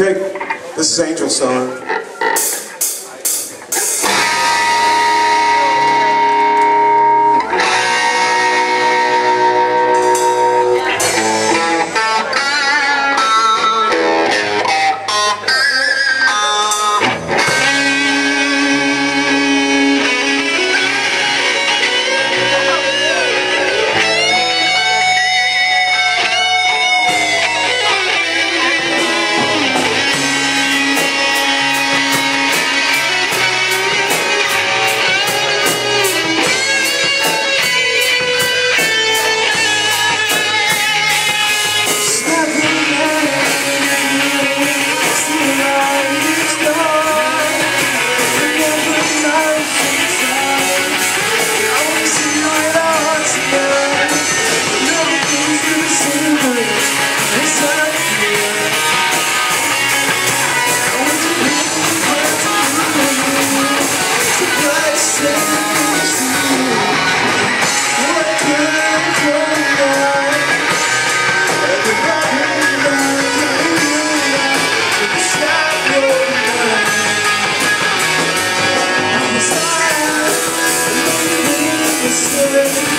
Okay, this is Angel Song. Yes.